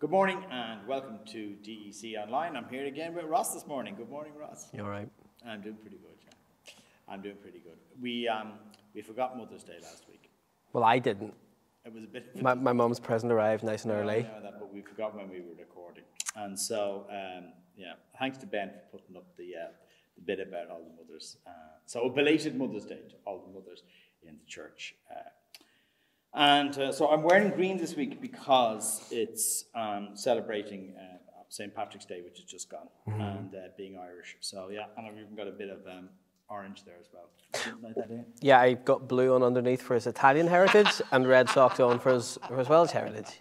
Good morning and welcome to DEC Online. I'm here again with Ross this morning. Good morning, Ross. You all right? I'm doing pretty good, yeah. I'm doing pretty good. We um we forgot Mother's Day last week. Well, I didn't. It was a bit. My, my mum's present arrived nice and I early. know that, but we forgot when we were recording. And so, um, yeah, thanks to Ben for putting up the, uh, the bit about all the mothers. Uh, so, a belated Mother's Day to all the mothers in the church. Uh, and uh, so, I'm wearing green this week because it's um, celebrating uh, St. Patrick's Day, which has just gone, and uh, being Irish. So, yeah, and I've even got a bit of um, orange there as well. Like eh? Yeah, I got blue on underneath for his Italian heritage and red socks on for his, for his Welsh heritage.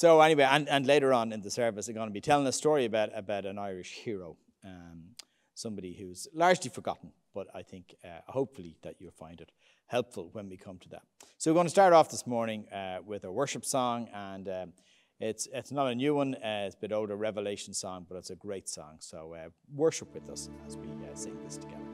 So anyway, and, and later on in the service, I'm going to be telling a story about, about an Irish hero, um, somebody who's largely forgotten, but I think uh, hopefully that you'll find it helpful when we come to that. So we're going to start off this morning uh, with a worship song, and um, it's, it's not a new one, uh, it's a bit older a Revelation song, but it's a great song. So uh, worship with us as we uh, sing this together.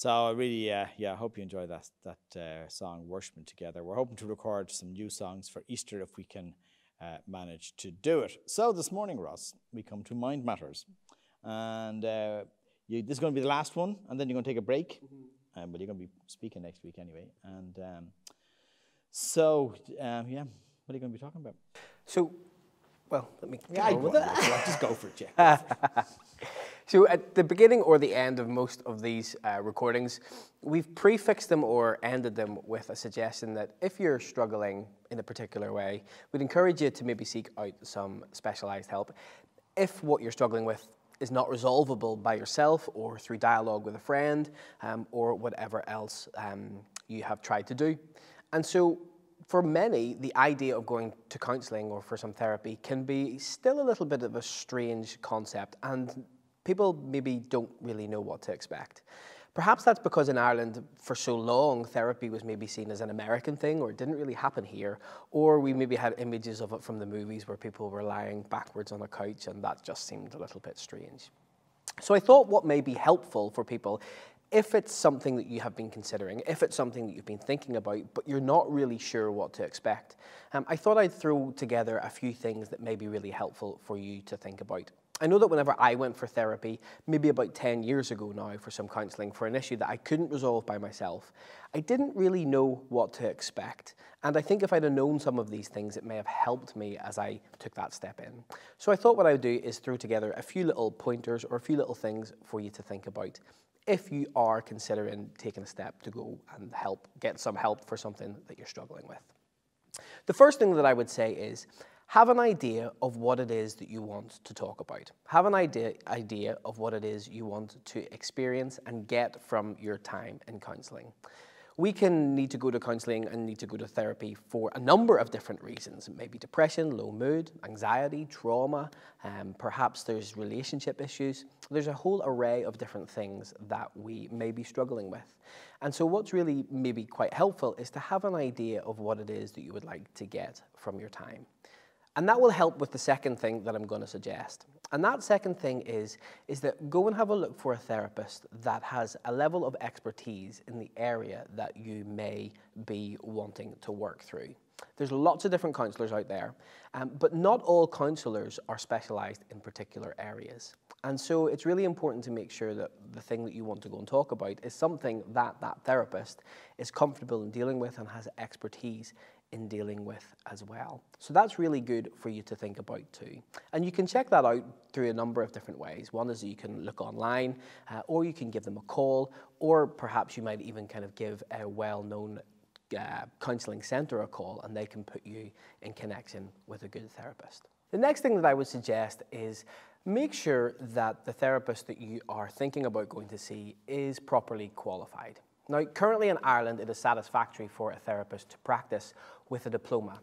So I really, uh, yeah, I hope you enjoy that that uh, song, "Worshiping Together." We're hoping to record some new songs for Easter if we can uh, manage to do it. So this morning, Ross, we come to Mind Matters, and uh, you, this is going to be the last one, and then you're going to take a break. Um, but you're going to be speaking next week anyway, and um, so um, yeah, what are you going to be talking about? So, well, let me get Yeah, I on with it. just go for it, yeah. So at the beginning or the end of most of these uh, recordings, we've prefixed them or ended them with a suggestion that if you're struggling in a particular way, we'd encourage you to maybe seek out some specialized help. If what you're struggling with is not resolvable by yourself or through dialogue with a friend um, or whatever else um, you have tried to do. And so for many, the idea of going to counselling or for some therapy can be still a little bit of a strange concept, and people maybe don't really know what to expect. Perhaps that's because in Ireland, for so long, therapy was maybe seen as an American thing or it didn't really happen here, or we maybe had images of it from the movies where people were lying backwards on a couch and that just seemed a little bit strange. So I thought what may be helpful for people if it's something that you have been considering, if it's something that you've been thinking about, but you're not really sure what to expect, um, I thought I'd throw together a few things that may be really helpful for you to think about. I know that whenever I went for therapy, maybe about 10 years ago now, for some counselling for an issue that I couldn't resolve by myself, I didn't really know what to expect. And I think if I'd have known some of these things, it may have helped me as I took that step in. So I thought what I would do is throw together a few little pointers or a few little things for you to think about if you are considering taking a step to go and help get some help for something that you're struggling with. The first thing that I would say is have an idea of what it is that you want to talk about. Have an idea, idea of what it is you want to experience and get from your time in counselling. We can need to go to counselling and need to go to therapy for a number of different reasons. It may be depression, low mood, anxiety, trauma, um, perhaps there's relationship issues. There's a whole array of different things that we may be struggling with. And so, what's really maybe quite helpful is to have an idea of what it is that you would like to get from your time. And that will help with the second thing that I'm going to suggest. And that second thing is, is that go and have a look for a therapist that has a level of expertise in the area that you may be wanting to work through. There's lots of different counsellors out there, um, but not all counsellors are specialised in particular areas. And so it's really important to make sure that the thing that you want to go and talk about is something that that therapist is comfortable in dealing with and has expertise in dealing with as well. So that's really good for you to think about too. And you can check that out through a number of different ways. One is you can look online, uh, or you can give them a call, or perhaps you might even kind of give a well known uh, counselling centre a call and they can put you in connection with a good therapist. The next thing that I would suggest is make sure that the therapist that you are thinking about going to see is properly qualified. Now, currently in Ireland, it is satisfactory for a therapist to practice with a diploma.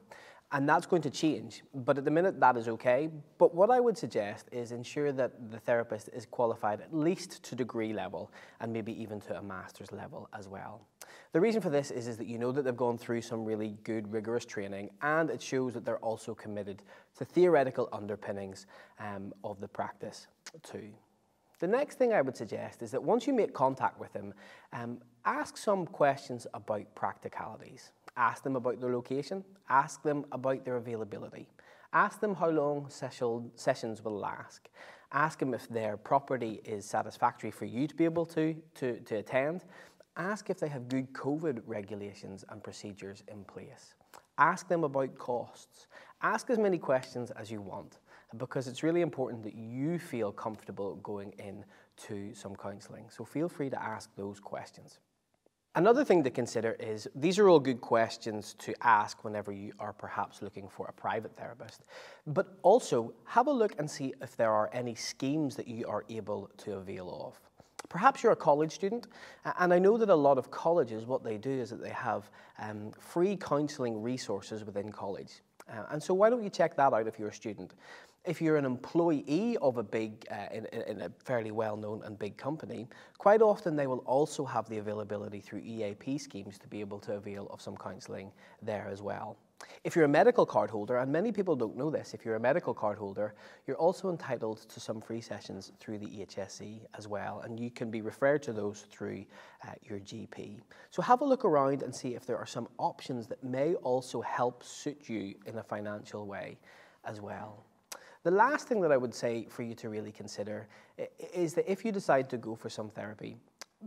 And that's going to change, but at the minute that is okay. But what I would suggest is ensure that the therapist is qualified at least to degree level and maybe even to a master's level as well. The reason for this is, is that you know that they've gone through some really good, rigorous training, and it shows that they're also committed to theoretical underpinnings um, of the practice too. The next thing I would suggest is that once you make contact with them, um, ask some questions about practicalities. Ask them about their location, ask them about their availability, ask them how long sessions will last, ask them if their property is satisfactory for you to be able to, to, to attend, ask if they have good COVID regulations and procedures in place. Ask them about costs. Ask as many questions as you want because it's really important that you feel comfortable going in to some counselling. So feel free to ask those questions. Another thing to consider is these are all good questions to ask whenever you are perhaps looking for a private therapist. But also have a look and see if there are any schemes that you are able to avail of. Perhaps you're a college student, and I know that a lot of colleges, what they do is that they have um, free counselling resources within college. Uh, and so why don't you check that out if you're a student? If you're an employee of a big, uh, in, in a fairly well-known and big company, quite often they will also have the availability through EAP schemes to be able to avail of some counselling there as well. If you're a medical card holder, and many people don't know this, if you're a medical card holder, you're also entitled to some free sessions through the EHSC as well, and you can be referred to those through uh, your GP. So have a look around and see if there are some options that may also help suit you in a financial way as well. The last thing that I would say for you to really consider is that if you decide to go for some therapy,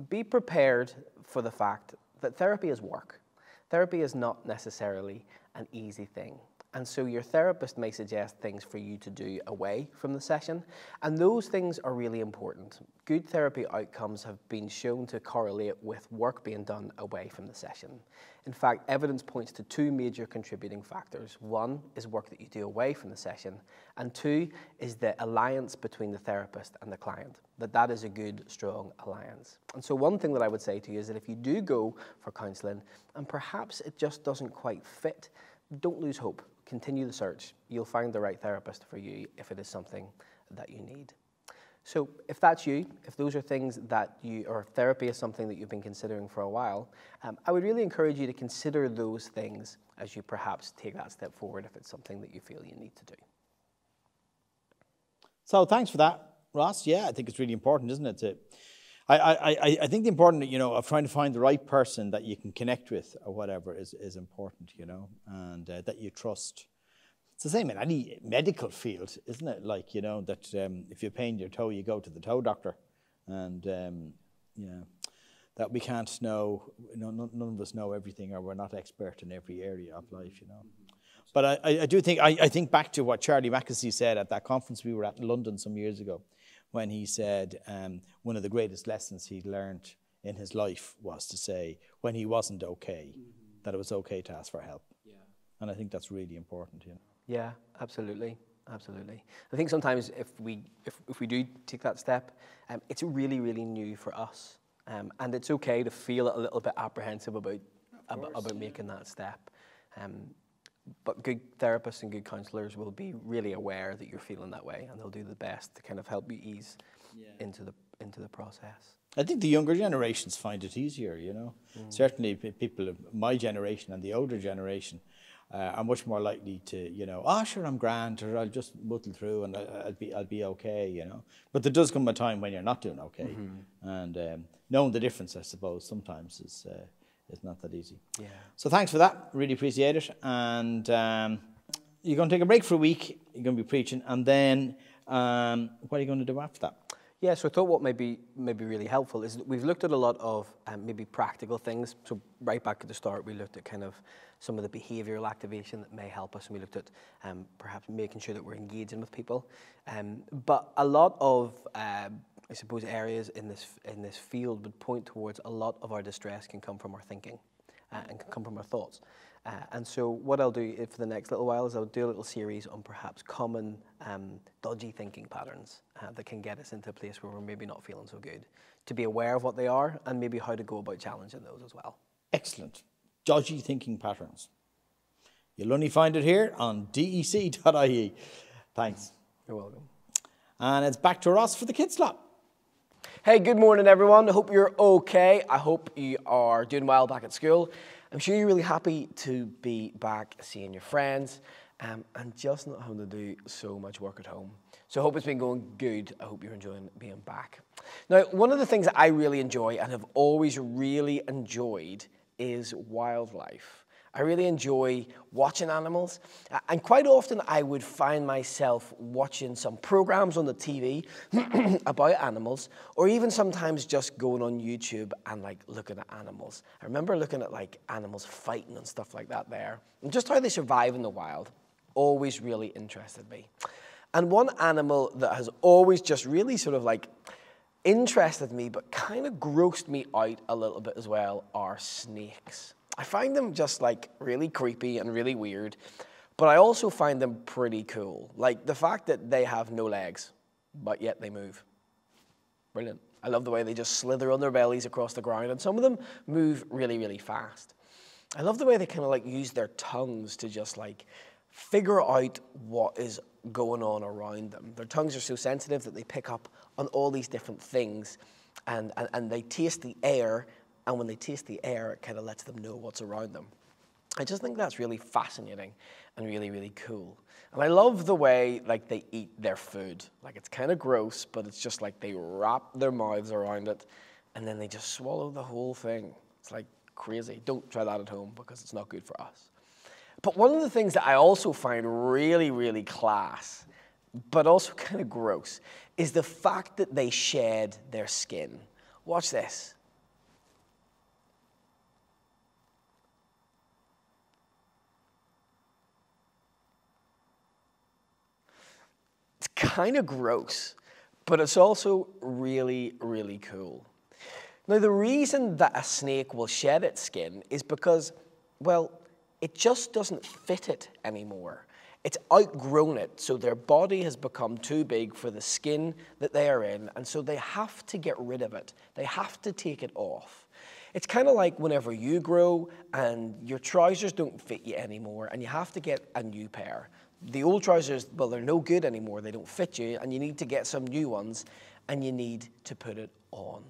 be prepared for the fact that therapy is work. Therapy is not necessarily an easy thing. And so your therapist may suggest things for you to do away from the session, and those things are really important. Good therapy outcomes have been shown to correlate with work being done away from the session. In fact, evidence points to two major contributing factors. One is work that you do away from the session, and two is the alliance between the therapist and the client. That that is a good, strong alliance. And so one thing that I would say to you is that if you do go for counselling and perhaps it just doesn't quite fit, don't lose hope. Continue the search. You'll find the right therapist for you if it is something that you need. So, if that's you, if those are things that you, or therapy is something that you've been considering for a while, um, I would really encourage you to consider those things as you perhaps take that step forward if it's something that you feel you need to do. So thanks for that, Ross. Yeah, I think it's really important, isn't it? To, I, I, I, think the important, you know, of trying to find the right person that you can connect with or whatever is, is important, you know, and uh, that you trust. It's the same in any medical field, isn't it? Like, you know, that um, if you pain your toe, you go to the toe doctor. And, um, yeah, that we can't know, you know, none, of us know everything or we're not expert in every area of life, you know. But I, I, I do think, I, I think back to what Charlie Mackesy said at that conference we were at in London some years ago, when he said um, one of the greatest lessons he'd learned in his life was to say, when he wasn't okay, that it was okay to ask for help. Yeah. And I think that's really important, you know. Yeah, absolutely, absolutely. I think sometimes if we if, if we do take that step, um, it's really really new for us, um, and it's okay to feel a little bit apprehensive about about, about making that step. Um, but good therapists and good counsellors will be really aware that you're feeling that way, and they'll do the best to kind of help you ease into the into the process. I think the younger generations find it easier, you know. Certainly, people of my generation and the older generation uh, are much more likely to, you know, ah, sure, I'm grand, or I'll just muddle through and I- I'll be, I'll be okay, you know. But there does come a time when you're not doing okay, and um, knowing the difference, I suppose, sometimes is uh, is not that easy. Yeah. So thanks for that. Really appreciate it. And um, you're going to take a break for a week. You're going to be preaching, and then um, what are you going to do after that? Yeah, so I thought what may be, may be really helpful is that we've looked at a lot of um, maybe practical things. So right back at the start, we looked at kind of some of the behavioural activation that may help us, and we looked at um, perhaps making sure that we're engaging with people. Um, but a lot of, um, I suppose, areas in this in this field would point towards a lot of our distress can come from our thinking uh, and can come from our thoughts. Uh, and so, what I'll do for the next little while is I'll do a little series on perhaps common um, dodgy thinking patterns uh, that can get us into a place where we're maybe not feeling so good. To be aware of what they are and maybe how to go about challenging those as well. Excellent. Dodgy thinking patterns. You'll only find it here on dec.ie. Thanks. You're welcome. And it's back to Ross for the kids lot. Hey, good morning, everyone. I hope you're okay. I hope you are doing well back at school. I'm sure you're really happy to be back seeing your friends um, and just not having to do so much work at home. So I hope it's been going good. I hope you're enjoying being back. Now, one of the things that I really enjoy and have always really enjoyed is wildlife. I really enjoy watching animals, and quite often I would find myself watching some programs on the TV about animals, or even sometimes just going on YouTube and like looking at animals. I remember looking at like animals fighting and stuff like that there, and just how they survive in the wild always really interested me. And one animal that has always just really sort of like interested me, but kind of grossed me out a little bit as well, are snakes. I find them just like really creepy and really weird, but I also find them pretty cool. Like the fact that they have no legs, but yet they move. Brilliant. I love the way they just slither on their bellies across the ground, and some of them move really, really fast. I love the way they kind of like use their tongues to just like figure out what is going on around them. Their tongues are so sensitive that they pick up on all these different things and, and, and they taste the air, and when they taste the air, it kind of lets them know what's around them. I just think that's really fascinating and really, really cool. And I love the way like they eat their food. Like it's kind of gross, but it's just like they wrap their mouths around it and then they just swallow the whole thing. It's like crazy. Don't try that at home because it's not good for us. But one of the things that I also find really, really class, but also kind of gross, is the fact that they shed their skin. Watch this. Kind of gross, but it's also really, really cool. Now, the reason that a snake will shed its skin is because, well, it just doesn't fit it anymore. It's outgrown it, so their body has become too big for the skin that they are in, and so they have to get rid of it. They have to take it off. It's kind of like whenever you grow and your trousers don't fit you anymore, and you have to get a new pair. The old trousers, well, they're no good anymore, they don't fit you, and you need to get some new ones, and you need to put it on.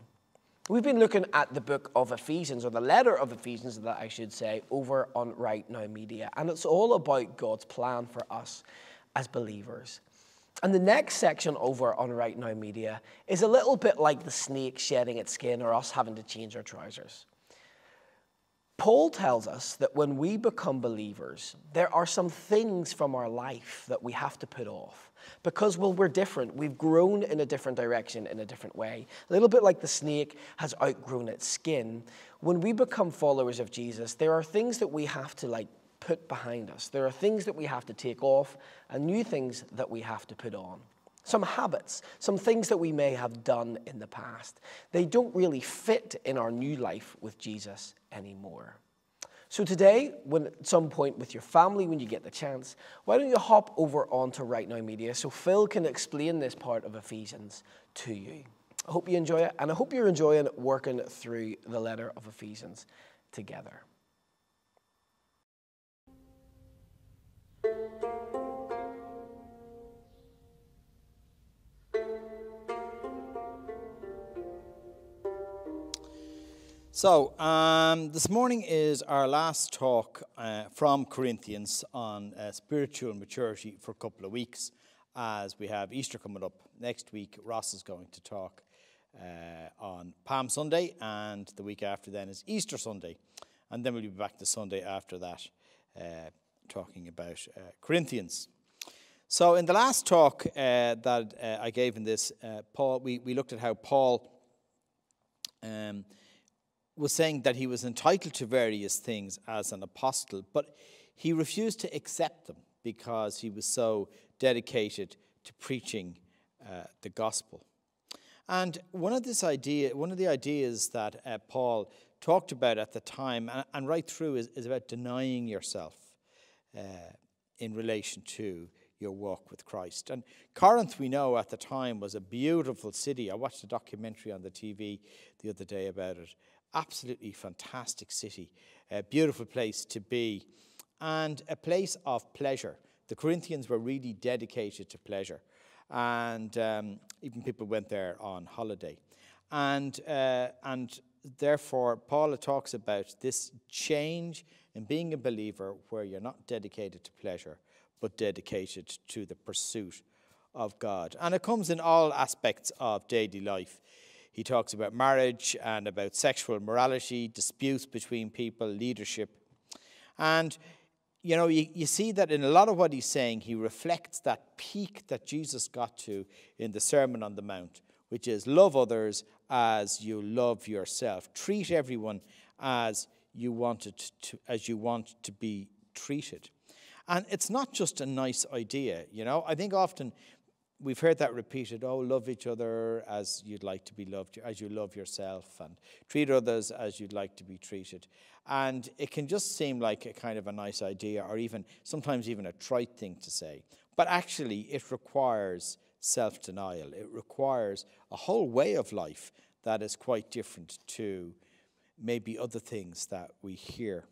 We've been looking at the book of Ephesians, or the letter of Ephesians, that I should say, over on Right Now Media. And it's all about God's plan for us as believers. And the next section over on Right Now Media is a little bit like the snake shedding its skin or us having to change our trousers. Paul tells us that when we become believers, there are some things from our life that we have to put off. Because, well, we're different. We've grown in a different direction, in a different way. A little bit like the snake has outgrown its skin. When we become followers of Jesus, there are things that we have to, like, put behind us. There are things that we have to take off and new things that we have to put on. Some habits, some things that we may have done in the past. They don't really fit in our new life with Jesus anymore. So today, when at some point with your family, when you get the chance, why don't you hop over onto Right Now Media so Phil can explain this part of Ephesians to you. I hope you enjoy it, and I hope you're enjoying working through the letter of Ephesians together. So, um, this morning is our last talk uh, from Corinthians on uh, spiritual maturity for a couple of weeks as we have Easter coming up. Next week, Ross is going to talk uh, on Palm Sunday, and the week after then is Easter Sunday. And then we'll be back the Sunday after that uh, talking about uh, Corinthians. So, in the last talk uh, that I gave in this, Paul, we, we looked at how Paul. Um, was saying that he was entitled to various things as an apostle, but he refused to accept them because he was so dedicated to preaching uh, the gospel. And one of this idea, one of the ideas that uh, Paul talked about at the time, and, and right through, is, is, about denying yourself uh, in relation to your walk with Christ. And Corinth, we know at the time, was a beautiful city. I watched a documentary on the TV the other day about it absolutely fantastic city, a beautiful place to be, and a place of pleasure. The Corinthians were really dedicated to pleasure, and um, even people went there on holiday. And, uh, and therefore, Paul talks about this change in being a believer where you're not dedicated to pleasure, but dedicated to the pursuit of God. And it comes in all aspects of daily life. He talks about marriage and about sexual morality, disputes between people, leadership. And, you know, you, you see that in a lot of what he's saying, he reflects that peak that Jesus got to in the Sermon on the Mount, which is love others as you love yourself. Treat everyone as you wanted to, as you want to be treated. And it's not just a nice idea, you know. I think often we've heard that repeated oh love each other as you'd like to be loved as you love yourself and treat others as you'd like to be treated. And it can just seem like a kind of a nice idea or even sometimes even a trite thing to say. But actually it requires self-denial. It requires a whole way of life that is quite different to maybe other things that we hear.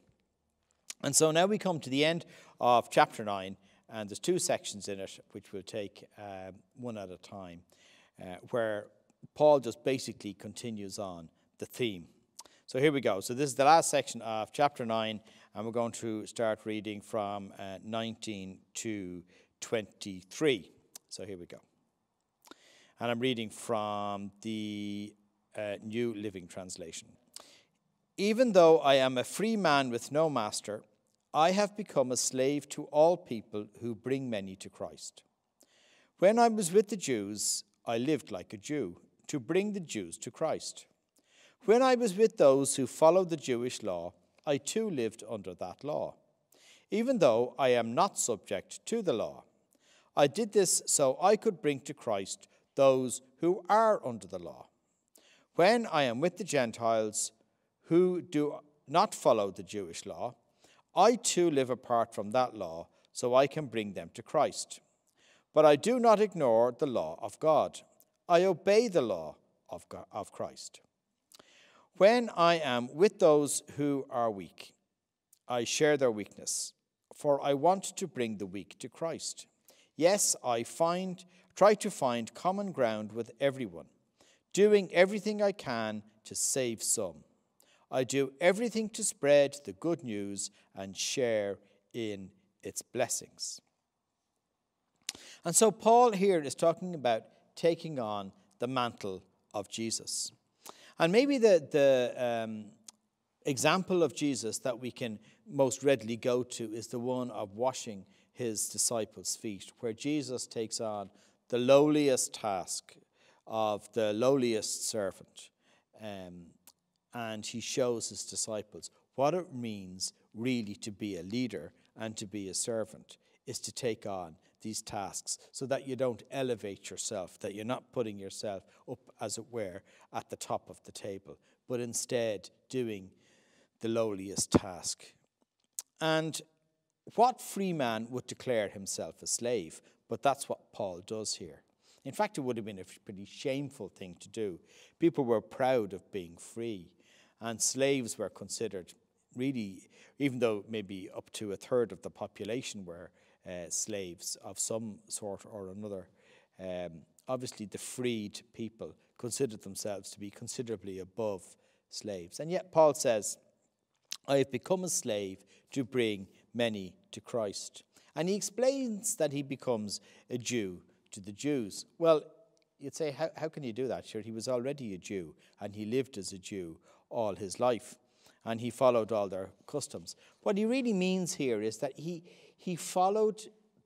And so now we come to the end of chapter 9 and there's two sections in it, which we'll take um, one at a time, uh, where Paul just basically continues on the theme. So here we go. So this is the last section of chapter 9, and we're going to start reading from uh, 19 to 23. So here we go. And I'm reading from the uh, New Living Translation. Even though I am a free man with no master, I have become a slave to all people who bring many to Christ. When I was with the Jews, I lived like a Jew to bring the Jews to Christ. When I was with those who followed the Jewish law, I too lived under that law, even though I am not subject to the law. I did this so I could bring to Christ those who are under the law. When I am with the Gentiles who do not follow the Jewish law, I too live apart from that law so I can bring them to Christ. But I do not ignore the law of God. I obey the law of, God, of Christ. When I am with those who are weak, I share their weakness, for I want to bring the weak to Christ. Yes, I find try to find common ground with everyone, doing everything I can to save some. I do everything to spread the good news and share in its blessings. And so Paul here is talking about taking on the mantle of Jesus. And maybe the, the um, example of Jesus that we can most readily go to is the one of washing his disciples' feet, where Jesus takes on the lowliest task of the lowliest servant. Um, and he shows his disciples what it means really to be a leader and to be a servant is to take on these tasks so that you don't elevate yourself, that you're not putting yourself up, as it were, at the top of the table, but instead doing the lowliest task. And what free man would declare himself a slave? But that's what Paul does here. In fact, it would have been a pretty shameful thing to do. People were proud of being free, and slaves were considered really, even though maybe up to a third of the population were uh, slaves of some sort or another. Um, obviously, the freed people considered themselves to be considerably above slaves. And yet, Paul says, I have become a slave to bring many to Christ. And he explains that he becomes a Jew to the Jews. Well, you'd say, how, how can you do that? Sure, he was already a Jew, and he lived as a Jew all his life, and he followed all their customs. What he really means here is that he, he followed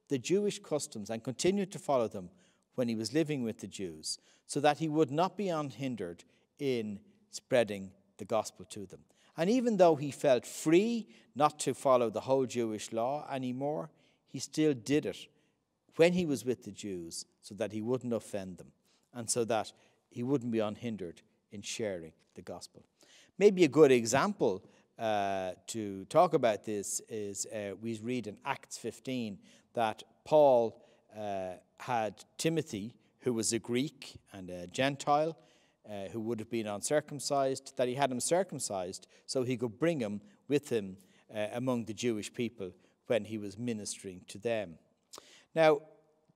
the Jewish customs and continued to follow them when he was living with the Jews, so that he would not be unhindered in spreading the gospel to them. And even though he felt free not to follow the whole Jewish law anymore, he still did it when he was with the Jews so that he wouldn't offend them and so that he wouldn't be unhindered in sharing the gospel. Maybe a good example uh, to talk about this is uh, we read in Acts 15 that Paul uh, had Timothy, who was a Greek and a Gentile, uh, who would have been uncircumcised, that he had him circumcised so he could bring him with him uh, among the Jewish people when he was ministering to them. Now,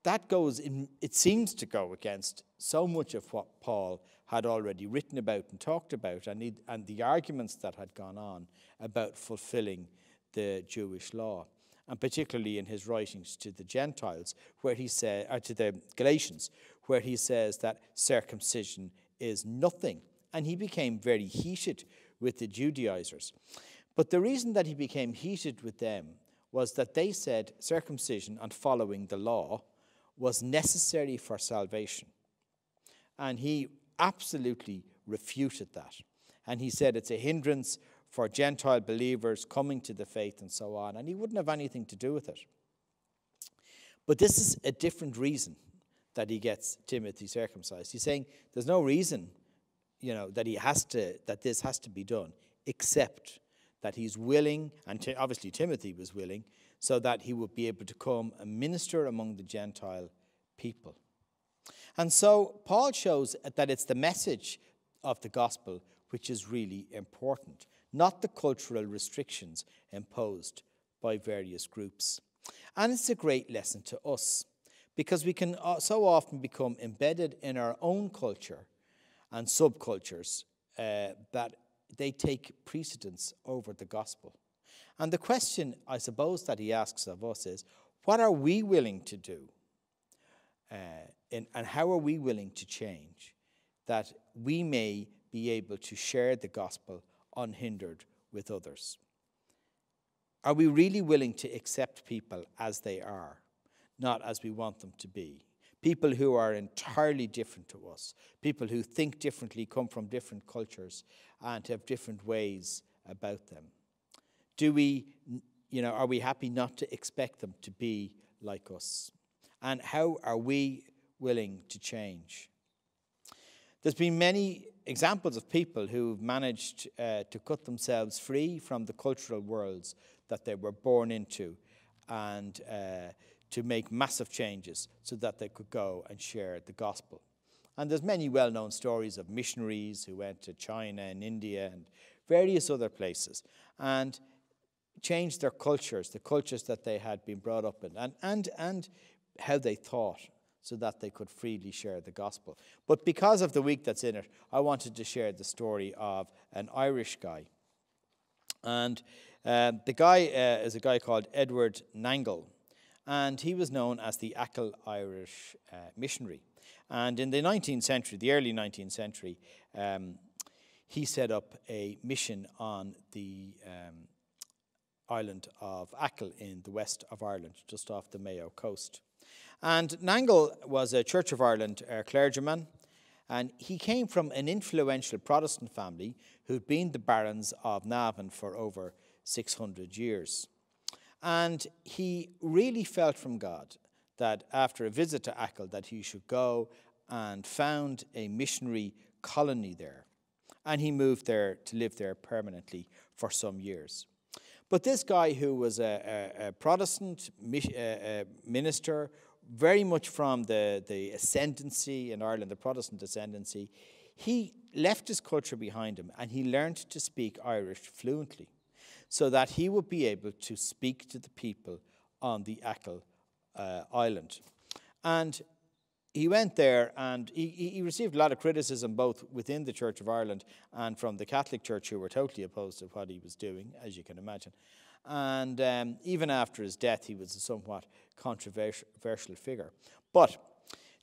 that goes in, it seems to go against so much of what Paul had already written about and talked about, and, and the arguments that had gone on about fulfilling the Jewish law, and particularly in his writings to the Gentiles, where he said, or uh, to the Galatians, where he says that circumcision is nothing. And he became very heated with the Judaizers. But the reason that he became heated with them was that they said circumcision and following the law was necessary for salvation. And he absolutely refuted that. And he said it's a hindrance for Gentile believers coming to the faith and so on. And he wouldn't have anything to do with it. But this is a different reason that he gets Timothy circumcised. He's saying there's no reason, you know, that he has to that this has to be done, except that he's willing, and t- obviously Timothy was willing, so that he would be able to come a minister among the Gentile people. And so Paul shows that it's the message of the gospel which is really important, not the cultural restrictions imposed by various groups. And it's a great lesson to us because we can uh, so often become embedded in our own culture and subcultures uh, that they take precedence over the gospel. And the question, I suppose, that he asks of us is what are we willing to do? Uh, and, and how are we willing to change that we may be able to share the gospel unhindered with others? Are we really willing to accept people as they are, not as we want them to be? People who are entirely different to us, people who think differently, come from different cultures, and have different ways about them. Do we, you know, are we happy not to expect them to be like us? And how are we willing to change? There's been many examples of people who've managed uh, to cut themselves free from the cultural worlds that they were born into and uh, to make massive changes so that they could go and share the gospel. And there's many well-known stories of missionaries who went to China and India and various other places and changed their cultures, the cultures that they had been brought up in, and, and, and how they thought so that they could freely share the gospel. But because of the week that's in it, I wanted to share the story of an Irish guy. And uh, the guy uh, is a guy called Edward Nangle, and he was known as the Achill Irish uh, missionary. And in the 19th century, the early 19th century, um, he set up a mission on the um, island of Achill in the west of Ireland, just off the Mayo coast. And Nangle was a Church of Ireland uh, clergyman, and he came from an influential Protestant family who'd been the barons of Navan for over 600 years. And he really felt from God that after a visit to Achill that he should go and found a missionary colony there. And he moved there to live there permanently for some years. But this guy, who was a, a, a Protestant a, minister, very much from the, the ascendancy in Ireland, the Protestant ascendancy, he left his culture behind him and he learned to speak Irish fluently so that he would be able to speak to the people on the Achill uh, island. And he went there and he, he received a lot of criticism both within the Church of Ireland and from the Catholic Church, who were totally opposed to what he was doing, as you can imagine. And um, even after his death, he was a somewhat controversial figure. But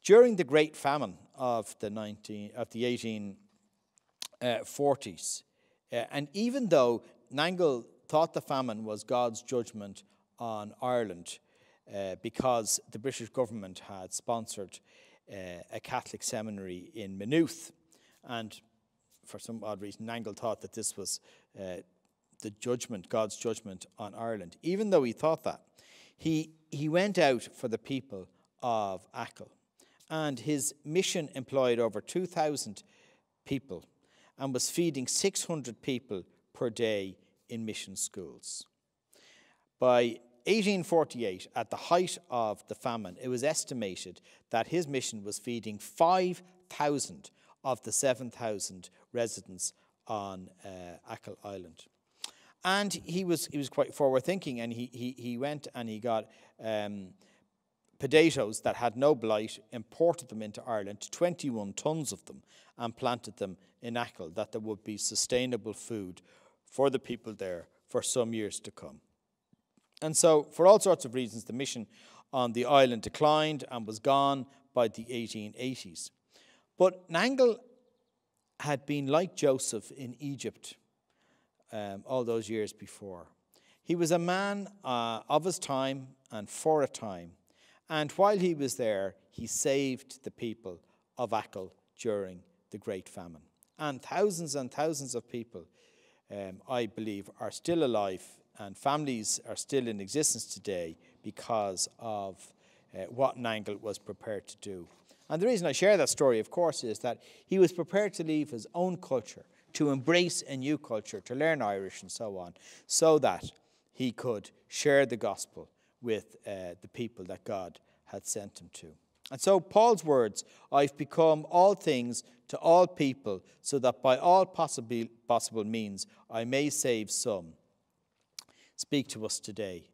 during the Great Famine of the, 19, of the 1840s, uh, uh, and even though Nangle thought the famine was God's judgment on Ireland, uh, because the British government had sponsored uh, a Catholic seminary in Maynooth. And for some odd reason, Nangle thought that this was uh, the judgment, God's judgment on Ireland. Even though he thought that, he, he went out for the people of Achill. And his mission employed over 2,000 people and was feeding 600 people per day in mission schools. By 1848, at the height of the famine, it was estimated that his mission was feeding 5,000 of the 7,000 residents on uh, Achill Island. And he was, he was quite forward thinking, and he, he, he went and he got um, potatoes that had no blight, imported them into Ireland, 21 tons of them, and planted them in Achill, that there would be sustainable food for the people there for some years to come. And so, for all sorts of reasons, the mission on the island declined and was gone by the 1880s. But Nangle had been like Joseph in Egypt um, all those years before. He was a man uh, of his time and for a time. And while he was there, he saved the people of Achill during the Great Famine. And thousands and thousands of people, um, I believe, are still alive and families are still in existence today because of uh, what Nangle was prepared to do. And the reason I share that story, of course, is that he was prepared to leave his own culture, to embrace a new culture, to learn Irish and so on, so that he could share the gospel with uh, the people that God had sent him to. And so, Paul's words, I've become all things to all people, so that by all possible, possible means I may save some speak to us today.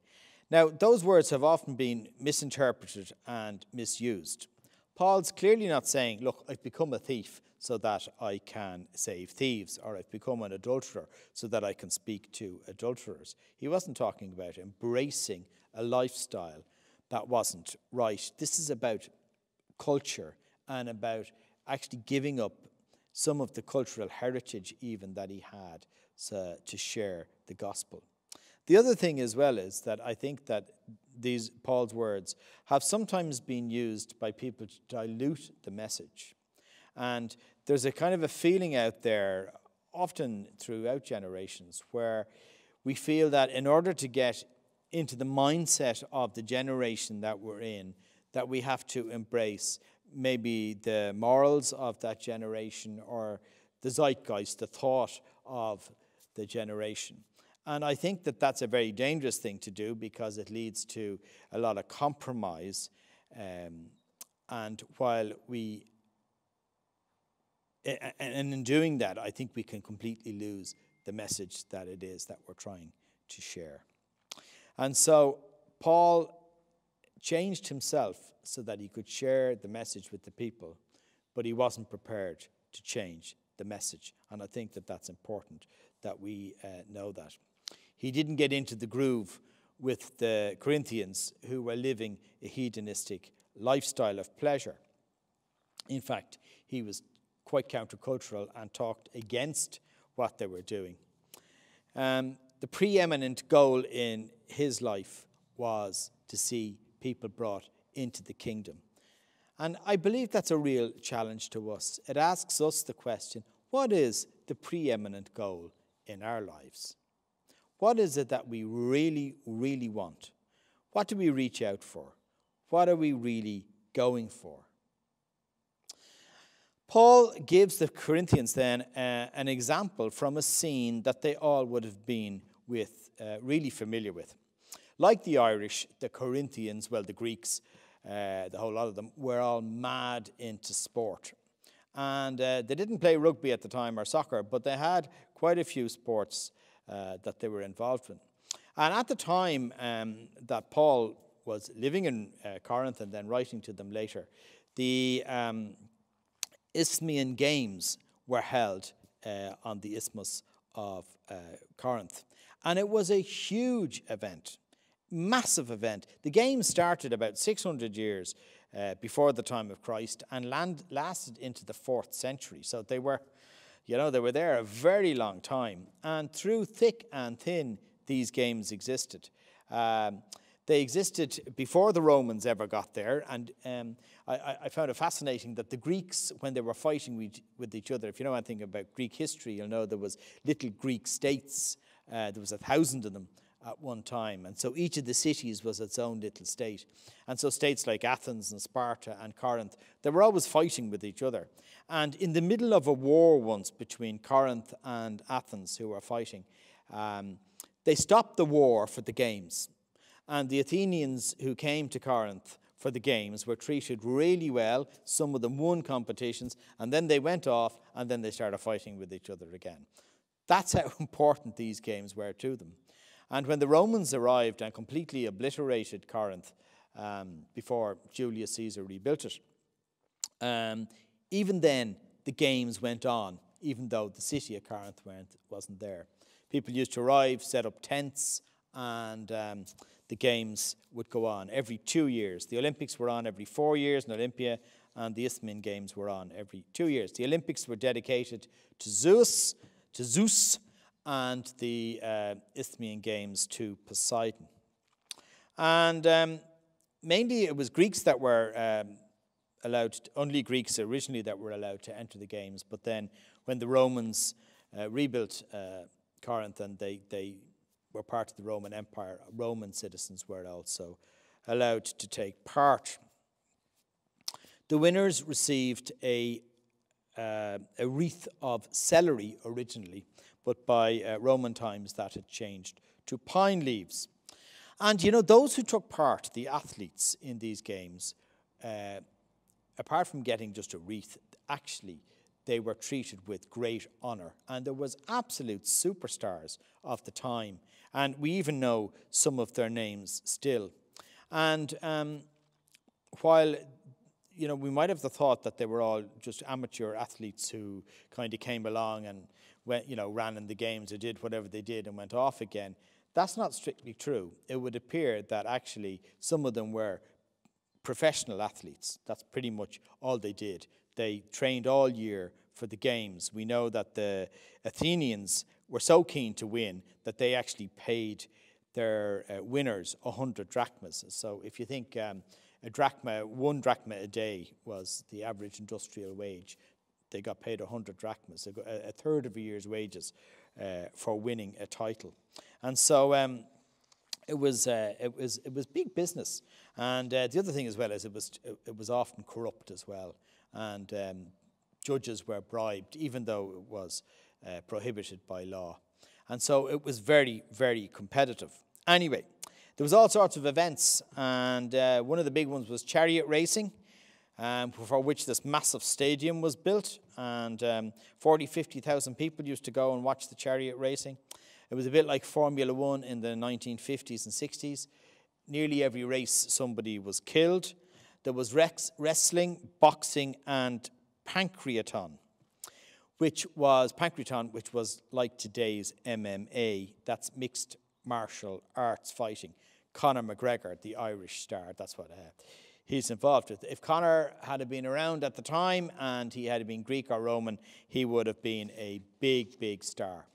Now, those words have often been misinterpreted and misused. Paul's clearly not saying, Look, I've become a thief so that I can save thieves, or I've become an adulterer so that I can speak to adulterers. He wasn't talking about embracing a lifestyle that wasn't right. This is about culture and about actually giving up some of the cultural heritage, even that he had, so, to share the gospel. The other thing as well is that I think that these Paul's words have sometimes been used by people to dilute the message. And there's a kind of a feeling out there, often throughout generations, where we feel that in order to get into the mindset of the generation that we're in, that we have to embrace maybe the morals of that generation or the zeitgeist, the thought of the generation. And I think that that's a very dangerous thing to do because it leads to a lot of compromise. Um, and while we, and in doing that, I think we can completely lose the message that it is that we're trying to share. And so Paul changed himself so that he could share the message with the people, but he wasn't prepared to change the message. And I think that that's important that we uh, know that. He didn't get into the groove with the Corinthians who were living a hedonistic lifestyle of pleasure. In fact, he was quite countercultural and talked against what they were doing. Um, the preeminent goal in his life was to see people brought into the kingdom. And I believe that's a real challenge to us. It asks us the question what is the preeminent goal in our lives? What is it that we really, really want? What do we reach out for? What are we really going for? Paul gives the Corinthians then uh, an example from a scene that they all would have been with, uh, really familiar with. Like the Irish, the Corinthians, well, the Greeks, uh, the whole lot of them, were all mad into sport. And uh, they didn't play rugby at the time or soccer, but they had quite a few sports uh, that they were involved in. And at the time um, that Paul was living in uh, Corinth and then writing to them later, the um, Isthmian Games were held uh, on the Isthmus of uh, Corinth. And it was a huge event massive event. The game started about 600 years uh, before the time of Christ and land, lasted into the fourth century. So they were, you know, they were there a very long time. And through thick and thin, these games existed. Um, they existed before the Romans ever got there, and um, I, I, found it fascinating that the Greeks, when they were fighting with, with, each other, if you know anything about Greek history, you'll know there was little Greek states. Uh, there was a thousand of them at one time. And so each of the cities was its own little state. And so states like Athens and Sparta and Corinth, they were always fighting with each other. And in the middle of a war once between Corinth and Athens, who were fighting, um, they stopped the war for the games. And the Athenians who came to Corinth for the games were treated really well. Some of them won competitions, and then they went off, and then they started fighting with each other again. That's how important these games were to them. And when the Romans arrived and completely obliterated Corinth um, before Julius Caesar rebuilt it, um, even then the games went on, even though the city of Corinth wasn't there. People used to arrive, set up tents, and um, the games would go on every two years. The Olympics were on every four years in Olympia, and the Isthmian Games were on every two years. The Olympics were dedicated to Zeus, to Zeus, and the uh, Isthmian Games to Poseidon. And um, mainly it was Greeks that were um, allowed, to, only Greeks originally that were allowed to enter the Games, but then when the Romans uh, rebuilt uh, Corinth and they, they were part of the Roman Empire, Roman citizens were also allowed to take part. The winners received a, uh, a wreath of celery originally, but by uh, Roman times that had changed to pine leaves. And you know, those who took part, the athletes in these games, uh, apart from getting just a wreath, actually they were treated with great honor. And there was absolute superstars of the time. And we even know some of their names still. And um, while you know, we might have the thought that they were all just amateur athletes who kind of came along and went, you know, ran in the games or did whatever they did and went off again. That's not strictly true. It would appear that actually some of them were professional athletes. That's pretty much all they did. They trained all year for the games. We know that the Athenians were so keen to win that they actually paid their uh, winners 100 drachmas. So if you think um, a drachma, one drachma a day was the average industrial wage, they got paid 100 drachmas, a, a third of a year's wages uh, for winning a title. And so um, it was uh, it was it was big business. And uh, the other thing as well is it was it was often corrupt as well, and um, judges were bribed even though it was uh, prohibited by law. And so it was very very competitive. Anyway, there was all sorts of events, and uh, one of the big ones was chariot racing. Um, for which this massive stadium was built, and um, 40, 50,000 people used to go and watch the chariot racing. It was a bit like Formula One in the 1950s and 60s. Nearly every race, somebody was killed. There was wrestling, boxing, and pankration, which was pankration, which was like today's MMA. That's mixed martial arts fighting. Conor McGregor, the Irish star, that's what uh, he's involved with. If Conor had been around at the time and he had been Greek or Roman, he would have been a big, big star.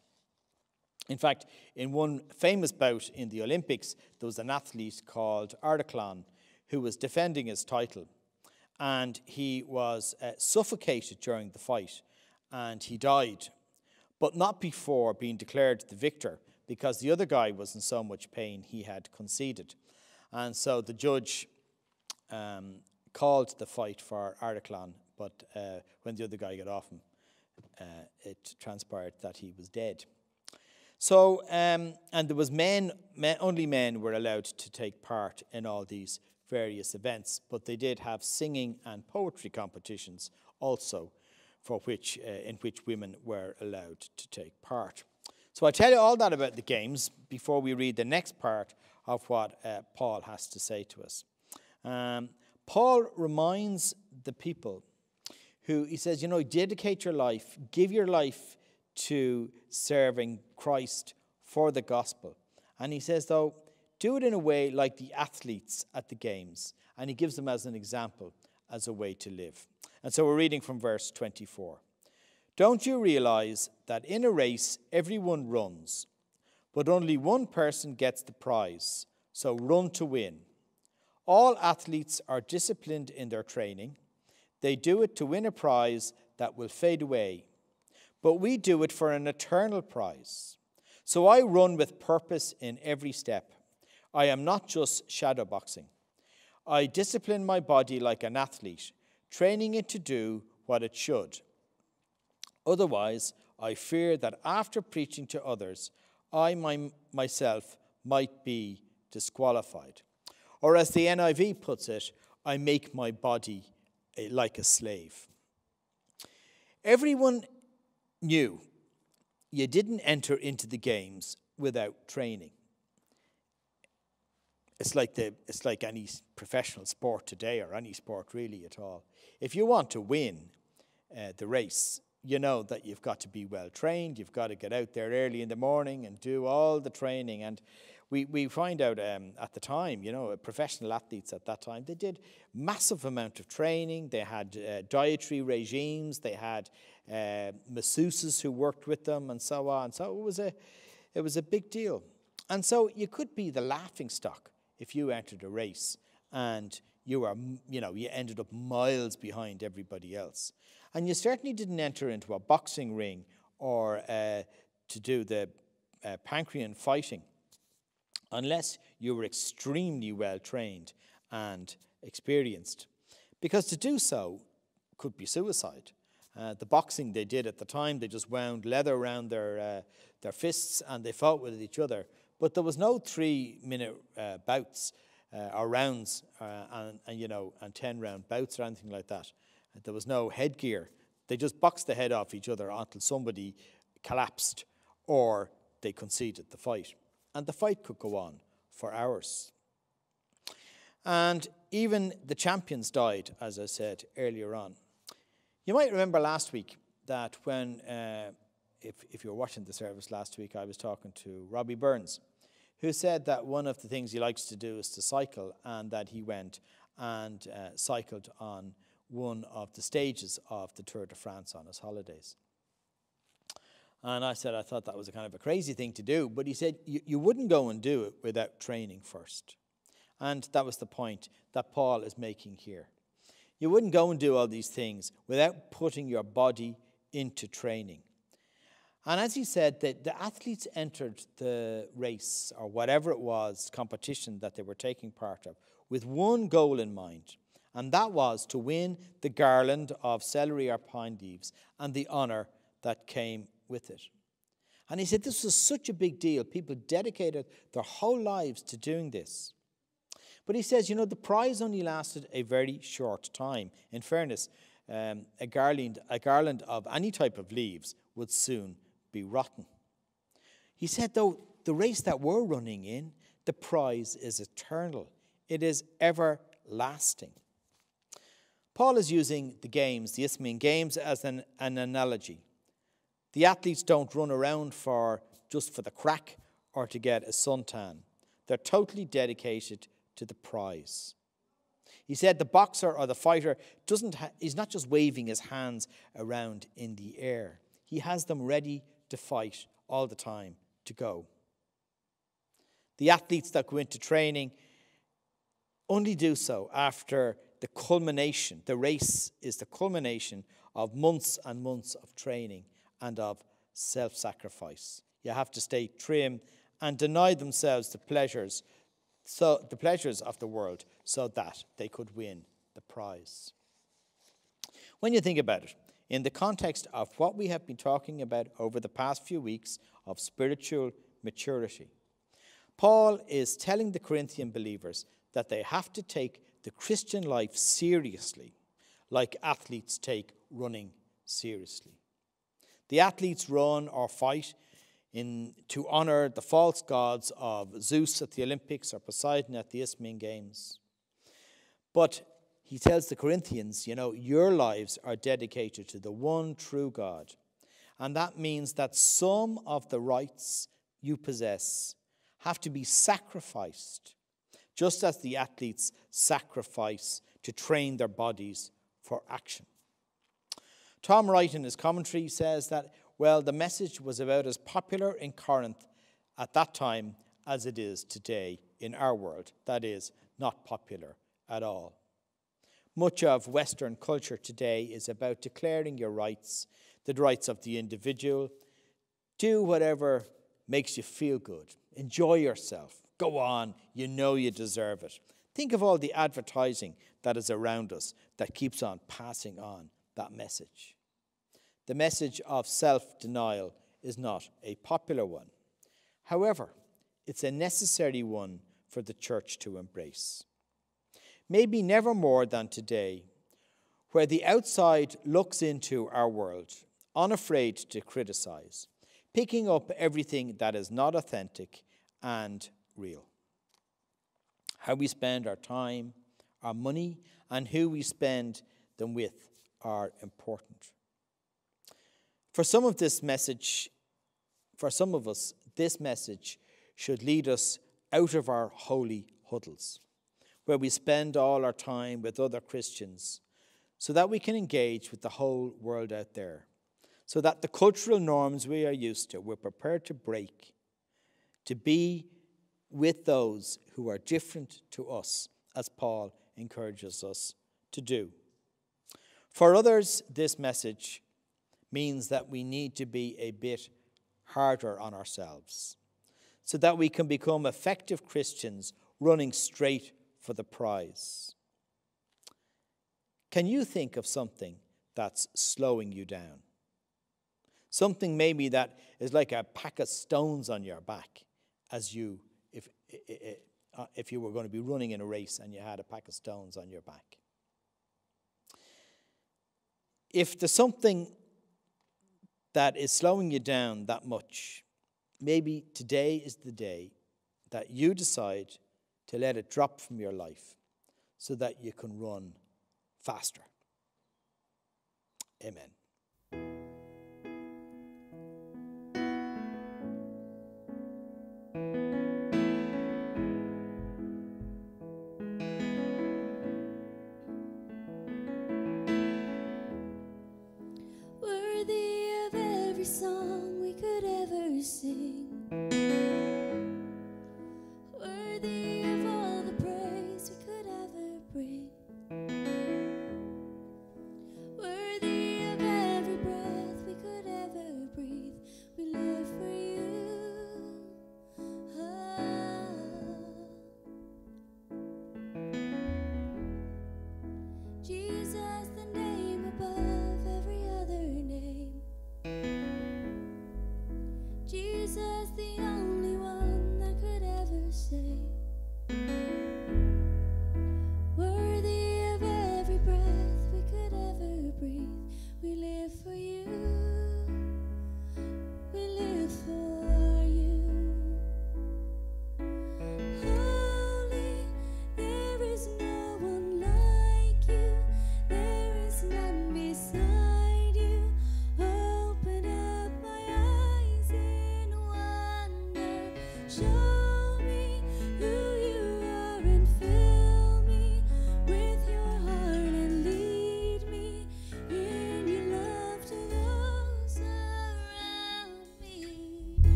In fact, in one famous bout in the Olympics, there was an athlete called Ardachlon who was defending his title. And he was uh, suffocated during the fight and he died, but not before being declared the victor because the other guy was in so much pain he had conceded. And so the judge um, called the fight for Ardachlon, but uh, when the other guy got off him, uh, it transpired that he was dead. So, um, and there was men, men, only men were allowed to take part in all these various events, but they did have singing and poetry competitions also, for which, uh, in which women were allowed to take part. So I tell you all that about the games before we read the next part of what uh, Paul has to say to us. Um, Paul reminds the people who, he says, you know, dedicate your life, give your life to serving Christ for the gospel. And he says, though, do it in a way like the athletes at the games. And he gives them as an example, as a way to live. And so we're reading from verse 24. Don't you realize that in a race everyone runs, but only one person gets the prize? So run to win. All athletes are disciplined in their training. They do it to win a prize that will fade away but we do it for an eternal prize. So I run with purpose in every step. I am not just shadowboxing. I discipline my body like an athlete, training it to do what it should. Otherwise, I fear that after preaching to others, I my, myself might be disqualified. Or as the NIV puts it, I make my body eh, like a slave. Everyone knew you didn't enter into the games without training. It's like, the, it's like any professional sport today, or any sport really at all. If you want to win uh, the race, you know that you've got to be well trained, you've got to get out there early in the morning and do all the training. And we, we find out um, at the time, you know, professional athletes at that time, they did massive amount of training. They had uh, dietary regimes, they had uh, masseuses who worked with them, and so on. So it was a, it was a big deal. And so you could be the laughing stock if you entered a race and you were, you know, you ended up miles behind everybody else. And you certainly didn't enter into a boxing ring or uh, to do the uh, Pancrean fighting unless you were extremely well trained and experienced. Because to do so could be suicide. Uh, the boxing they did at the time, they just wound leather around their, uh, their fists and they fought with each other. But there was no three minute uh, bouts uh, or rounds uh, and, and, you know, and 10 round bouts or anything like that. There was no headgear. They just boxed the head off each other until somebody collapsed or they conceded the fight. And the fight could go on for hours. And even the champions died, as I said earlier on. You might remember last week that when, uh, if, if you were watching the service last week, I was talking to Robbie Burns, who said that one of the things he likes to do is to cycle, and that he went and uh, cycled on one of the stages of the Tour de France on his holidays. And I said I thought that was a kind of a crazy thing to do, but he said you, you wouldn't go and do it without training first. And that was the point that Paul is making here. You wouldn't go and do all these things without putting your body into training. And as he said, the, the athletes entered the race or whatever it was, competition that they were taking part of, with one goal in mind, and that was to win the garland of celery or pine leaves and the honor that came with it. And he said this was such a big deal. People dedicated their whole lives to doing this. But he says, you know, the prize only lasted a very short time. In fairness, um, a, garland, a garland of any type of leaves would soon be rotten. He said, though, the race that we're running in, the prize is eternal, it is everlasting. Paul is using the games, the Isthmian Games, as an, an analogy. The athletes don't run around for just for the crack or to get a suntan. They're totally dedicated to the prize. He said the boxer or the fighter doesn't ha- he's not just waving his hands around in the air. He has them ready to fight all the time to go. The athletes that go into training only do so after the culmination. The race is the culmination of months and months of training and of self sacrifice. You have to stay trim and deny themselves the pleasures so the pleasures of the world so that they could win the prize. When you think about it, in the context of what we have been talking about over the past few weeks of spiritual maturity, Paul is telling the Corinthian believers that they have to take the Christian life seriously, like athletes take running seriously. The athletes run or fight in, to honor the false gods of Zeus at the Olympics or Poseidon at the Isthmian Games. But he tells the Corinthians, you know, your lives are dedicated to the one true God. And that means that some of the rights you possess have to be sacrificed, just as the athletes sacrifice to train their bodies for action. Tom Wright, in his commentary, says that well, the message was about as popular in Corinth at that time as it is today in our world. That is, not popular at all. Much of Western culture today is about declaring your rights, the rights of the individual. Do whatever makes you feel good. Enjoy yourself. Go on. You know you deserve it. Think of all the advertising that is around us that keeps on passing on that message. The message of self denial is not a popular one. However, it's a necessary one for the church to embrace. Maybe never more than today, where the outside looks into our world, unafraid to criticize, picking up everything that is not authentic and real. How we spend our time, our money, and who we spend them with are important. For some of this message, for some of us, this message should lead us out of our holy huddles, where we spend all our time with other Christians, so that we can engage with the whole world out there, so that the cultural norms we are used to, we're prepared to break, to be with those who are different to us, as Paul encourages us to do. For others, this message means that we need to be a bit harder on ourselves so that we can become effective Christians running straight for the prize. Can you think of something that's slowing you down? Something maybe that is like a pack of stones on your back as you, if, uh, if you were going to be running in a race and you had a pack of stones on your back. If there's something that is slowing you down that much, maybe today is the day that you decide to let it drop from your life so that you can run faster. Amen.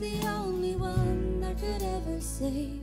the only one that could ever say.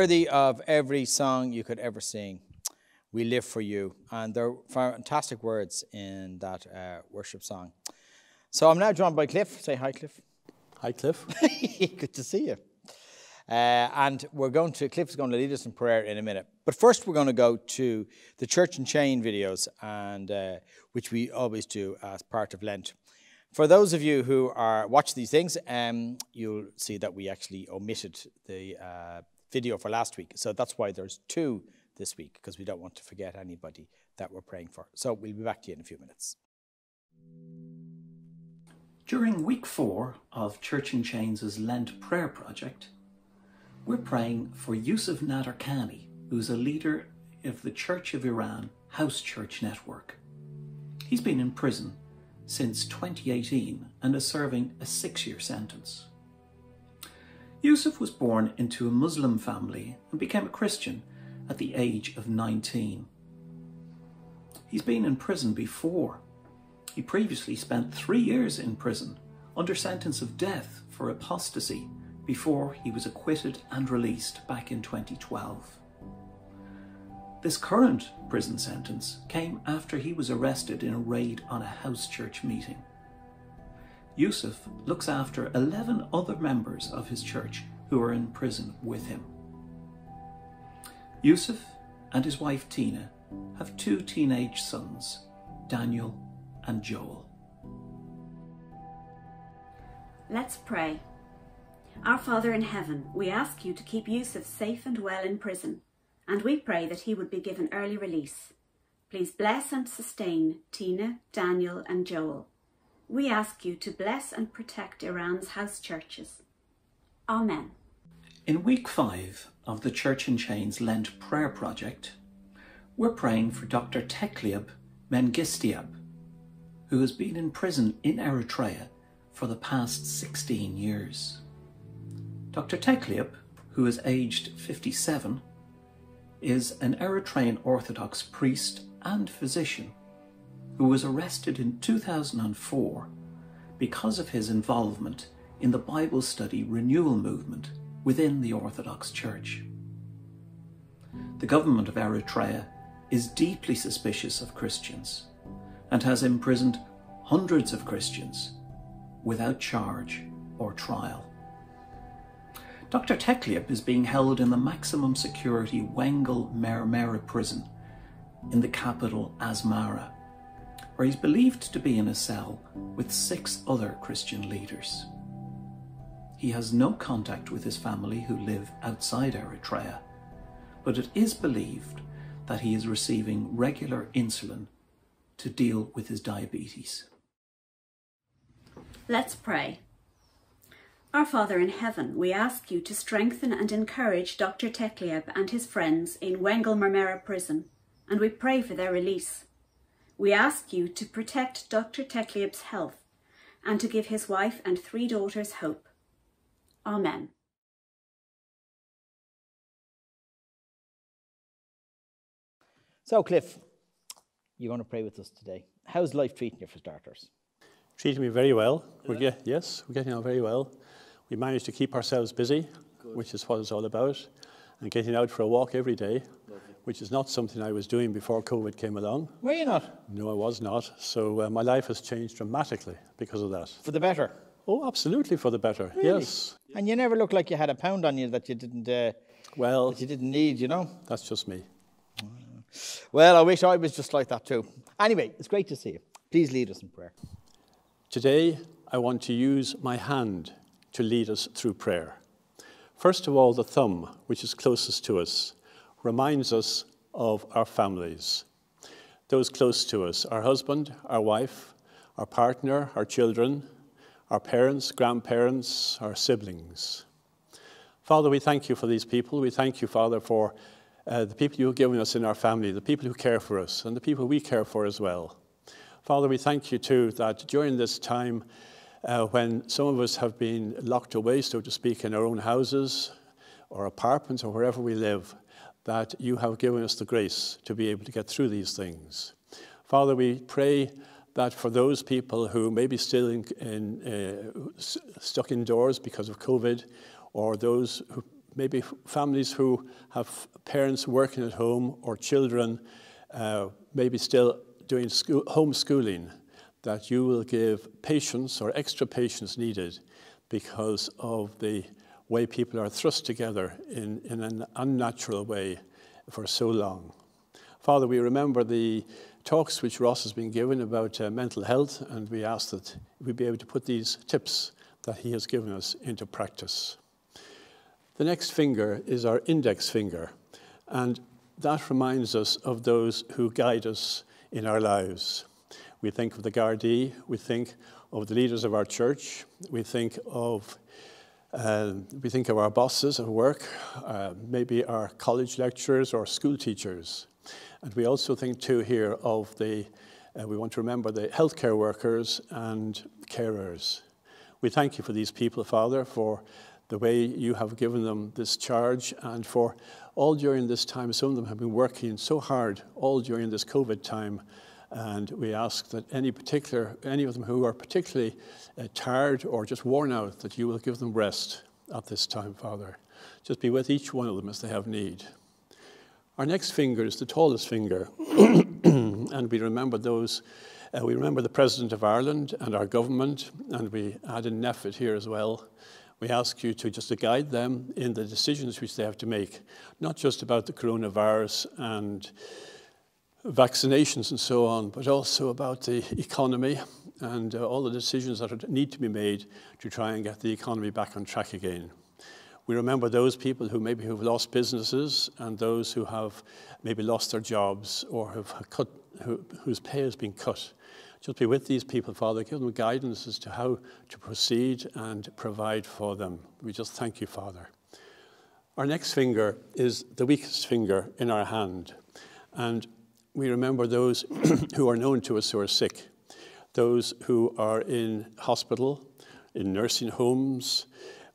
Worthy of every song you could ever sing. We live for you. And there are fantastic words in that uh, worship song. So I'm now joined by Cliff. Say hi, Cliff. Hi, Cliff. Good to see you. Uh, and we're going to, Cliff's going to lead us in prayer in a minute. But first, we're going to go to the Church and Chain videos, and uh, which we always do as part of Lent. For those of you who are watch these things, um, you'll see that we actually omitted the uh, video for last week. So that's why there's two this week, because we don't want to forget anybody that we're praying for. So we'll be back to you in a few minutes. During week four of Church in Chains' Lent prayer project, we're praying for Yusuf Nadarkhani, who's a leader of the Church of Iran House Church Network. He's been in prison since 2018 and is serving a six year sentence. Yusuf was born into a Muslim family and became a Christian at the age of 19. He's been in prison before. He previously spent three years in prison under sentence of death for apostasy before he was acquitted and released back in 2012. This current prison sentence came after he was arrested in a raid on a house church meeting. Yusuf looks after 11 other members of his church who are in prison with him. Yusuf and his wife Tina have two teenage sons, Daniel and Joel. Let's pray. Our Father in heaven, we ask you to keep Yusuf safe and well in prison, and we pray that he would be given early release. Please bless and sustain Tina, Daniel, and Joel. We ask you to bless and protect Iran's house churches. Amen. In week five of the Church in Chains Lent Prayer Project, we're praying for Dr. Tekliab Mengistiab, who has been in prison in Eritrea for the past 16 years. Dr. Tekliab, who is aged 57, is an Eritrean Orthodox priest and physician who was arrested in 2004 because of his involvement in the Bible study renewal movement within the Orthodox Church. The government of Eritrea is deeply suspicious of Christians and has imprisoned hundreds of Christians without charge or trial. Dr. Tekliab is being held in the maximum security Wengel Mermera prison in the capital Asmara, where he's believed to be in a cell with six other Christian leaders. He has no contact with his family who live outside Eritrea, but it is believed that he is receiving regular insulin to deal with his diabetes. Let's pray. Our Father in heaven, we ask you to strengthen and encourage Dr. Tekliab and his friends in Wengel Mermera prison, and we pray for their release. We ask you to protect Dr. Tekliab's health and to give his wife and three daughters hope. Amen. So, Cliff, you're going to pray with us today. How's life treating you for starters? Treating me very well. We're get, yes, we're getting on very well. We managed to keep ourselves busy, which is what it's all about, and getting out for a walk every day, which is not something I was doing before COVID came along. Were you not? No, I was not. So uh, my life has changed dramatically because of that. For the better. Oh, absolutely for the better. Yes. And you never looked like you had a pound on you that you didn't uh, Well, that you didn't need, you know. that's just me. Well, I wish I was just like that too. Anyway, it's great to see you. Please lead us in prayer. Today, I want to use my hand to lead us through prayer. First of all, the thumb, which is closest to us, reminds us of our families. Those close to us our husband, our wife, our partner, our children, our parents, grandparents, our siblings. Father, we thank you for these people. We thank you, Father, for uh, the people you have given us in our family, the people who care for us, and the people we care for as well. Father, we thank you too that during this time uh, when some of us have been locked away, so to speak, in our own houses or apartments or wherever we live, that you have given us the grace to be able to get through these things. Father, we pray that for those people who may be still in, in, uh, stuck indoors because of COVID, or those who maybe families who have parents working at home or children uh, maybe still doing school, homeschooling, that you will give patience or extra patience needed because of the way people are thrust together in, in an unnatural way for so long. Father, we remember the talks which Ross has been given about uh, mental health, and we ask that we be able to put these tips that he has given us into practice. The next finger is our index finger, and that reminds us of those who guide us in our lives. We think of the Gardaí, we think of the leaders of our church, we think of uh, we think of our bosses at work, uh, maybe our college lecturers or school teachers. And we also think too here of the, uh, we want to remember the healthcare workers and carers. We thank you for these people, Father, for the way you have given them this charge and for all during this time. Some of them have been working so hard all during this COVID time. And we ask that any particular, any of them who are particularly uh, tired or just worn out, that you will give them rest at this time, Father. Just be with each one of them as they have need. Our next finger is the tallest finger, and we remember those. Uh, we remember the President of Ireland and our government, and we add in NPHET here as well. We ask you to just to guide them in the decisions which they have to make, not just about the coronavirus and vaccinations and so on, but also about the economy and uh, all the decisions that need to be made to try and get the economy back on track again. We remember those people who maybe have lost businesses and those who have maybe lost their jobs or have cut, who, whose pay has been cut. Just be with these people, Father. Give them guidance as to how to proceed and provide for them. We just thank you, Father. Our next finger is the weakest finger in our hand. And we remember those who are known to us who are sick, those who are in hospital, in nursing homes.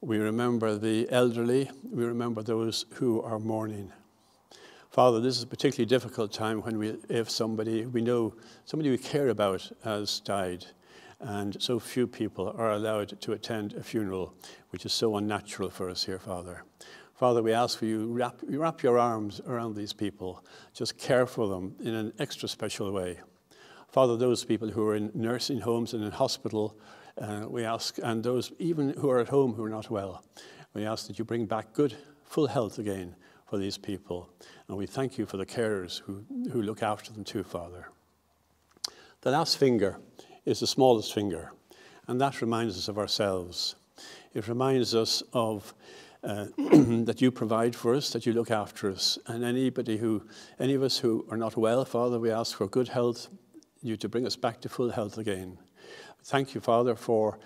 We remember the elderly. We remember those who are mourning. Father, this is a particularly difficult time when we, if somebody we know, somebody we care about has died, and so few people are allowed to attend a funeral, which is so unnatural for us here, Father. Father, we ask for you wrap, wrap your arms around these people, just care for them in an extra special way. Father, those people who are in nursing homes and in hospital, uh, we ask, and those even who are at home who are not well, we ask that you bring back good, full health again for these people. And we thank you for the carers who, who look after them too, Father. The last finger is the smallest finger, and that reminds us of ourselves. It reminds us of uh, that you provide for us, that you look after us. And anybody who, any of us who are not well, Father, we ask for good health, you to bring us back to full health again. Thank you, Father, for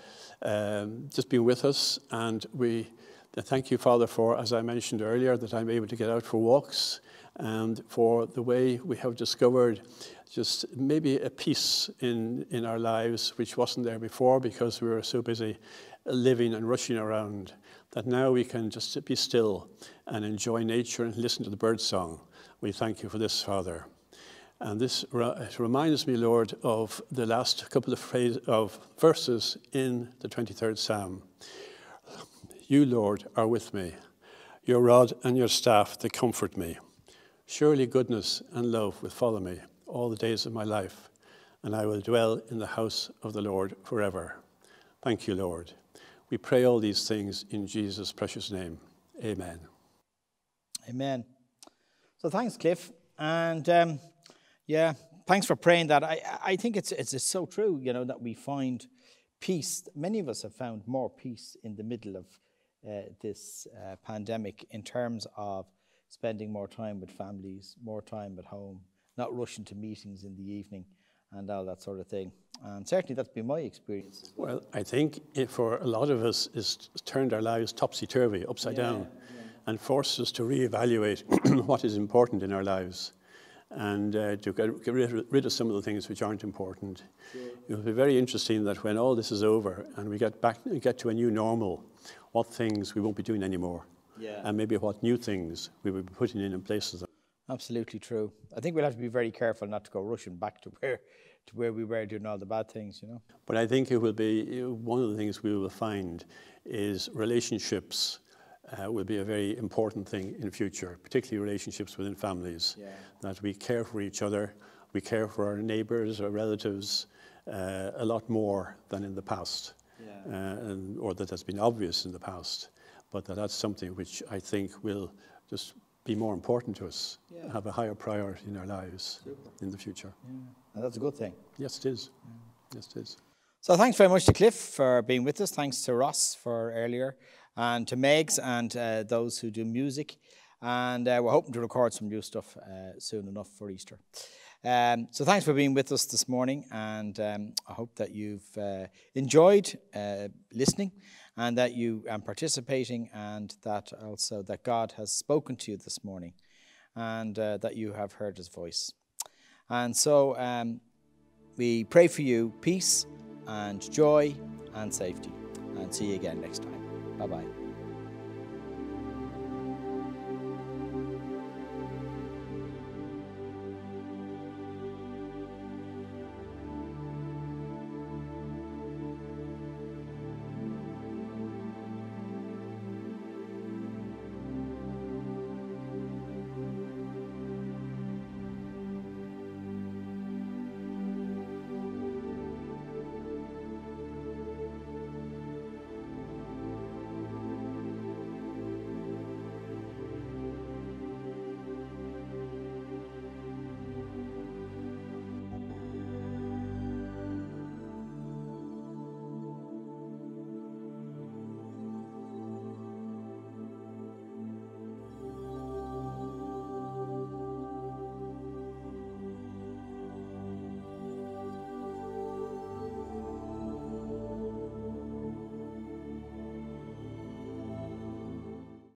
um, just being with us. And we thank you, Father, for, as I mentioned earlier, that I'm able to get out for walks and for the way we have discovered just maybe a peace in, in our lives which wasn't there before because we were so busy living and rushing around that now we can just be still and enjoy nature and listen to the bird song. We thank you for this, Father. And this reminds me, Lord, of the last couple of, phrase, of verses in the 23rd Psalm. You, Lord, are with me. Your rod and your staff, they comfort me. Surely goodness and love will follow me all the days of my life, and I will dwell in the house of the Lord forever. Thank you, Lord. We pray all these things in Jesus' precious name. Amen. Amen. So thanks, Cliff. And um, yeah, thanks for praying that. I, I think it's, it's, it's so true, you know, that we find peace. Many of us have found more peace in the middle of uh, this uh, pandemic in terms of spending more time with families, more time at home, not rushing to meetings in the evening and all that sort of thing. And certainly that's been my experience. well. I think it, for a lot of us, it's turned our lives topsy turvy, upside down, and forced us to reevaluate what is important in our lives and uh, to get, get rid, of some of the things which aren't important. It will be very interesting that when all this is over and we get back get to a new normal, what things we won't be doing anymore, Yeah. and maybe what new things we will be putting in in place of them. Absolutely true. I think we'll have to be very careful not to go rushing back to where to where we were doing all the bad things, you know. But I think it will be one of the things we will find is relationships uh, will be a very important thing in the future, particularly relationships within families. Yeah. That we care for each other, we care for our neighbours, our relatives, uh, a lot more than in the past, Yeah. uh, and, or that has been obvious in the past. But that that's something which I think will just be more important to us, Yeah. have a higher priority in our lives in the future. And that's a good thing. Yes, it is. Yes, it is. So thanks very much to Cliff for being with us. Thanks to Ross for earlier, and to Megs and uh, those who do music. And uh, we're hoping to record some new stuff uh, soon enough for Easter. Um, so thanks for being with us this morning, and um, I hope that you've uh, enjoyed uh, listening, and that you are participating, and that also that God has spoken to you this morning, and uh, that you have heard His voice. And so um, we pray for you peace and joy and safety. And see you again next time. Bye bye.